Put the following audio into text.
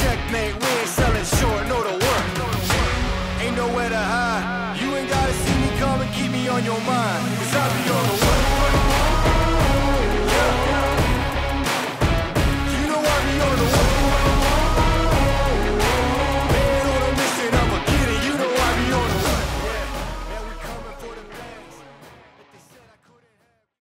checkmate, we ain't selling short, no to work. Ain't nowhere to hide. You ain't gotta see me come and keep me on your mind. Cause I'll be on the work.